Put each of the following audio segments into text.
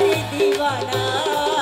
दीवाना।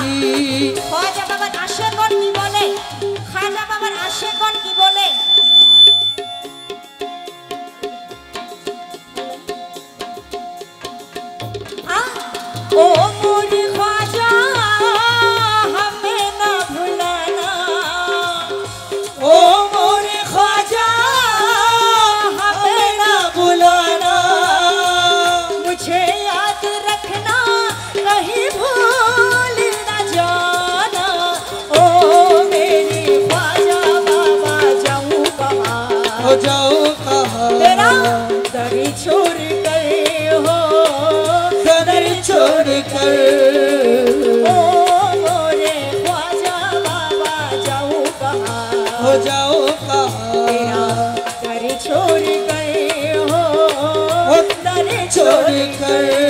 পারি খাজা বাবার আশেগণ কি বলে? খাজা বাবার আশেগণ কি বলে? ও छोड़कर। ओ मोरे ख्वाजा बाबा हो जाओ कहाँ? तेरा कर छोड़ कर हो छोड़ कर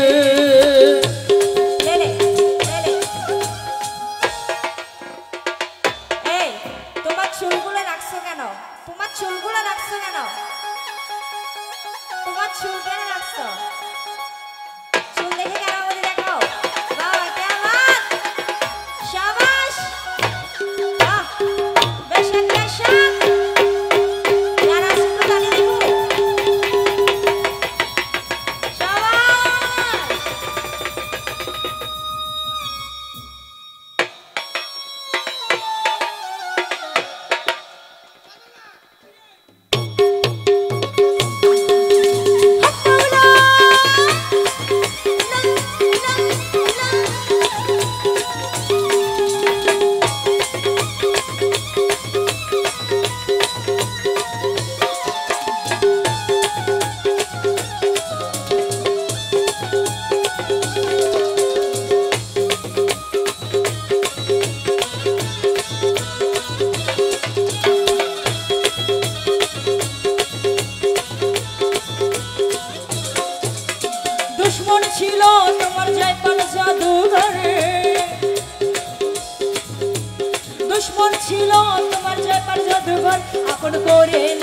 ছিল তোমার জয় জয়পাল জাদুঘর আপন করে